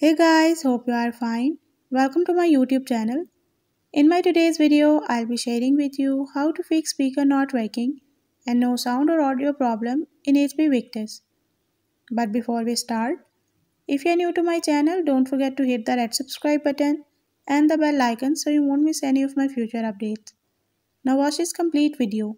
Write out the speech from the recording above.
Hey guys, hope you are fine. Welcome to my YouTube channel. In my today's video, I'll be sharing with you how to fix speaker not working and no sound or audio problem in HP Victus. But before we start, if you're new to my channel, don't forget to hit the red subscribe button and the bell icon so you won't miss any of my future updates. Now watch this complete video.